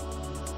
Bye.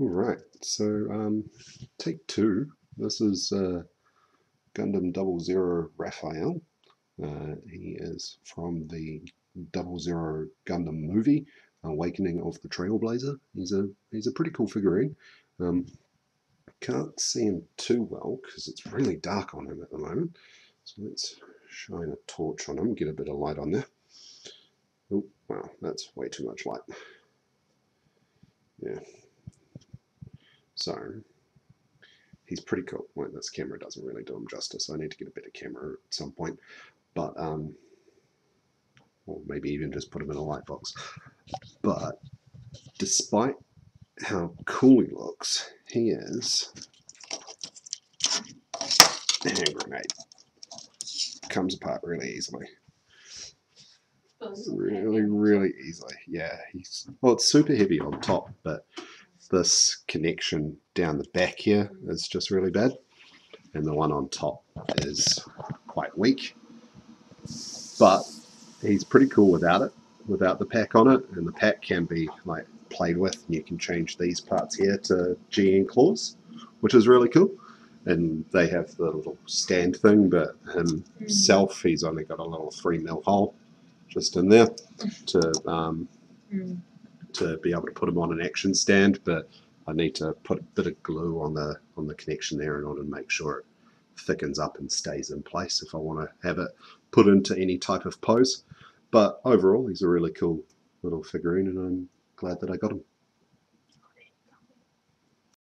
All right, so um, take two. This is uh, Gundam Double Zero Raphael. Uh, he is from the Double Zero Gundam movie, Awakening of the Trailblazer. He's a he's a pretty cool figurine. Um, can't see him too well because it's really dark on him at the moment. So let's shine a torch on him, get a bit of light on there. Oh, wow, that's way too much light. Yeah, so he's pretty cool. Well, this camera doesn't really do him justice. I need to get a better camera at some point. But, um, or maybe even just put him in a light box. But despite how cool he looks, he is a hand grenade. Comes apart really easily. Really, really easily. Yeah, he's well. It's super heavy on top, but this connection down the back here is just really bad. And the one on top is quite weak. But he's pretty cool without it without the pack on it. And the pack can be like played with and you can change these parts here to GN claws which is really cool. And they have the little stand thing but himself he's only got a little 3 mil hole just in there to um, mm to be able to put them on an action stand, but I need to put a bit of glue on the on the connection there in order to make sure it thickens up and stays in place if I want to have it put into any type of pose. But overall, he's a really cool little figurine and I'm glad that I got him.